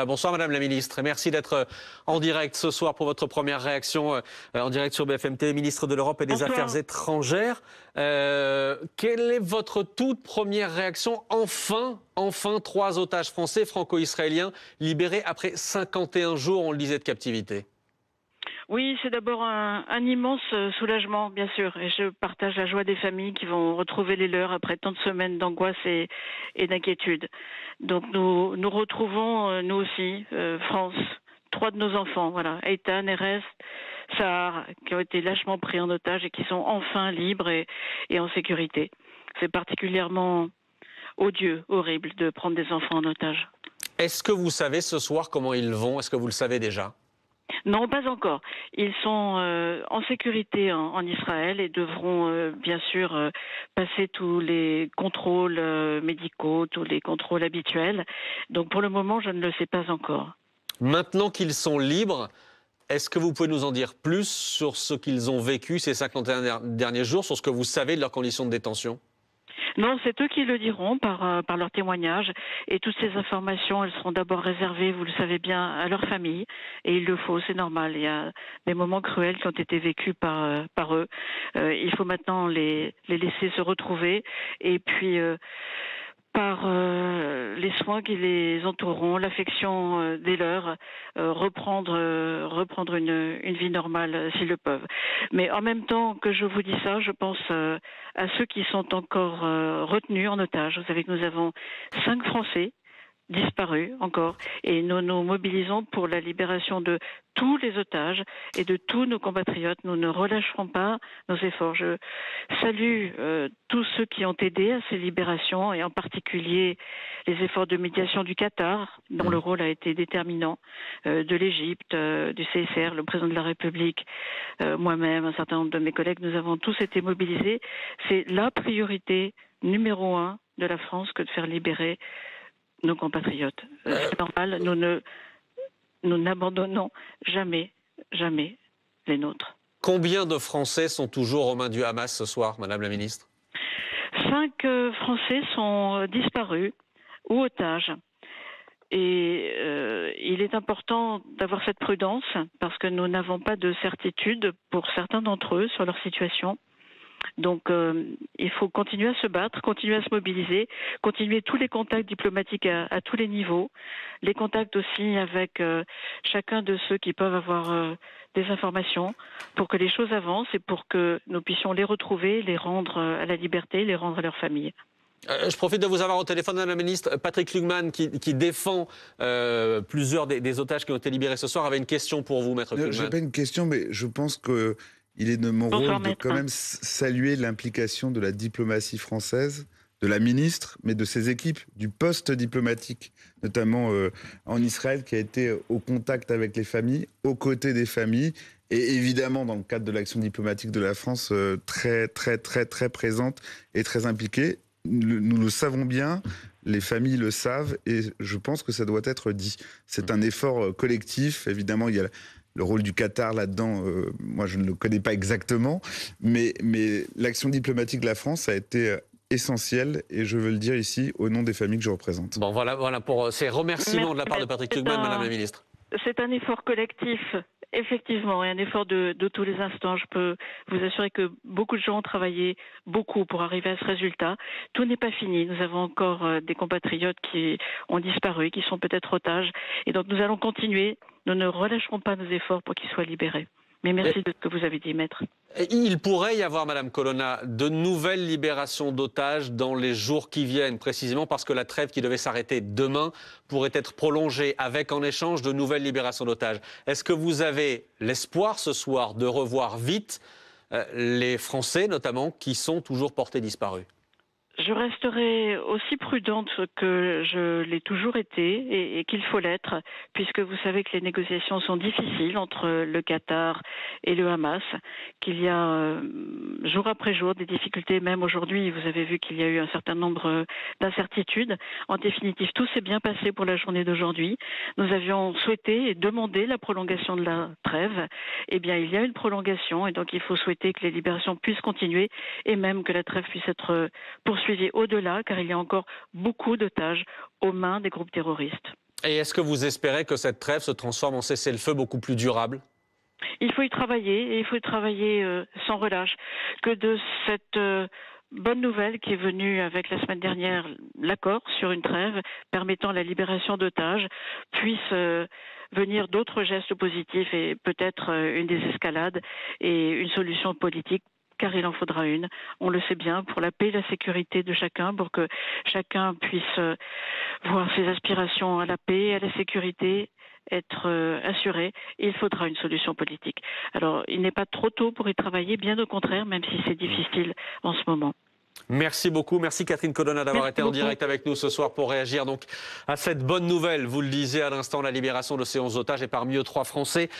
Ah, bonsoir Madame la Ministre et merci d'être euh, en direct ce soir pour votre première réaction euh, en direct sur BFMT, ministre de l'Europe et des Affaires étrangères. Euh, quelle est votre toute première réaction Enfin, enfin, trois otages français franco-israéliens libérés après 51 jours, on le disait, de captivité? Oui, c'est d'abord un, immense euh, soulagement, bien sûr, et je partage la joie des familles qui vont retrouver les leurs après tant de semaines d'angoisse et, d'inquiétude. Donc nous, retrouvons, euh, nous aussi, euh, France, trois de nos enfants, voilà, Eitan, Eres, Sahar, qui ont été lâchement pris en otage et qui sont enfin libres et en sécurité. C'est particulièrement odieux, horrible de prendre des enfants en otage. Est-ce que vous savez ce soir comment ils vont? Est-ce que vous le savez déjà? Non, pas encore. Ils sont euh, en sécurité en, Israël et devront euh, bien sûr euh, passer tous les contrôles médicaux, tous les contrôles habituels. Donc pour le moment, je ne le sais pas encore. Maintenant qu'ils sont libres, est-ce que vous pouvez nous en dire plus sur ce qu'ils ont vécu ces 51 derniers jours, sur ce que vous savez de leurs conditions de détention? Non, c'est eux qui le diront par, euh, par leur témoignage. Et toutes ces informations, elles seront d'abord réservées, vous le savez bien, à leur famille. Et il le faut, c'est normal. Il y a des moments cruels qui ont été vécus par, euh, par eux. Euh, il faut maintenant les, les laisser se retrouver. Et puis par les soins qui les entoureront, l'affection euh, des leurs, euh, reprendre, reprendre une, une, vie normale s'ils le peuvent. Mais en même temps que je vous dis ça, je pense à ceux qui sont encore retenus en otage. Vous savez que nous avons cinq Français disparus encore et nous nous mobilisons pour la libération de tous les otages et de tous nos compatriotes. Nous ne relâcherons pas nos efforts. Je salue euh, tous ceux qui ont aidé à ces libérations et en particulier les efforts de médiation du Qatar, dont le rôle a été déterminant, euh, de l'Égypte, euh, du CSR, le président de la République, moi-même, un certain nombre de mes collègues. Nous avons tous été mobilisés. C'est la priorité numéro un de la France que de faire libérer nos compatriotes. Euh, c'est normal, nous ne nous n'abandonnons jamais, jamais les nôtres. Combien de Français sont toujours aux mains du Hamas ce soir, Madame la Ministre? Cinq euh, Français sont euh, disparus ou otages. Et il est important d'avoir cette prudence parce que nous n'avons pas de certitude pour certains d'entre eux sur leur situation. Donc euh, il faut continuer à se battre, continuer à se mobiliser, continuer tous les contacts diplomatiques à, tous les niveaux, les contacts aussi avec euh, chacun de ceux qui peuvent avoir euh, des informations pour que les choses avancent et pour que nous puissions les retrouver, les rendre à la liberté, les rendre à leur famille. je profite de vous avoir au téléphone, Madame la Ministre. Patrick Lugman, qui, défend plusieurs des, otages qui ont été libérés ce soir, avait une question pour vous, Maître Klugman. Je n'ai pas une question, mais je pense que il est de mon rôle de quand même saluer l'implication de la diplomatie française, de la ministre, mais de ses équipes, du poste diplomatique, notamment euh, en Israël, qui a été au contact avec les familles, aux côtés des familles, et évidemment, dans le cadre de l'action diplomatique de la France, euh, très, très, très, très présente et très impliquée. Nous le savons bien, les familles le savent, et je pense que ça doit être dit. C'est un effort euh, collectif. Évidemment, il y a le rôle du Qatar là-dedans, euh, moi je ne le connais pas exactement, mais, mais l'action diplomatique de la France a été euh, essentielle et je veux le dire ici au nom des familles que je représente. Bon voilà, voilà pour euh, ces remerciements de la part de Patrick Lugman, Madame la Ministre. C'est un effort collectif Effectivement, et un effort de, tous les instants. Je peux vous assurer que beaucoup de gens ont travaillé beaucoup pour arriver à ce résultat. Tout n'est pas fini. Nous avons encore euh, des compatriotes qui ont disparu, qui sont peut-être otages. Et donc nous allons continuer. Nous ne relâcherons pas nos efforts pour qu'ils soient libérés. Mais merci de ce que vous avez dit, maître. Il pourrait y avoir, Madame Colonna, de nouvelles libérations d'otages dans les jours qui viennent, précisément parce que la trêve qui devait s'arrêter demain pourrait être prolongée avec en échange de nouvelles libérations d'otages. Est-ce que vous avez l'espoir ce soir de revoir vite euh, les Français, notamment, qui sont toujours portés disparus? Je resterai aussi prudente que je l'ai toujours été et, qu'il faut l'être, puisque vous savez que les négociations sont difficiles entre le Qatar et le Hamas, qu'il y a euh, jour après jour des difficultés, même aujourd'hui, vous avez vu qu'il y a eu un certain nombre d'incertitudes. En définitive, tout s'est bien passé pour la journée d'aujourd'hui. Nous avions souhaité et demandé la prolongation de la trêve. Eh bien, il y a une prolongation et donc il faut souhaiter que les libérations puissent continuer et même que la trêve puisse être poursuivie au-delà, car il y a encore beaucoup d'otages aux mains des groupes terroristes. Et est-ce que vous espérez que cette trêve se transforme en cessez-le-feu beaucoup plus durable? Il faut y travailler et il faut y travailler euh, sans relâche. Que de cette euh, bonne nouvelle qui est venue avec la semaine dernière l'accord sur une trêve permettant la libération d'otages puisse euh, venir d'autres gestes positifs et peut-être une désescalade et une solution politique car il en faudra une. On le sait bien, pour la paix et la sécurité de chacun, pour que chacun puisse voir ses aspirations à la paix et à la sécurité être euh, assuré, il faudra une solution politique. Alors, il n'est pas trop tôt pour y travailler, bien au contraire, même si c'est difficile en ce moment. Merci beaucoup. Merci Catherine Colonna d'avoir été en direct avec nous ce soir pour réagir donc à cette bonne nouvelle. Vous le disiez à l'instant, la libération de ces 11 otages et parmi eux trois Français.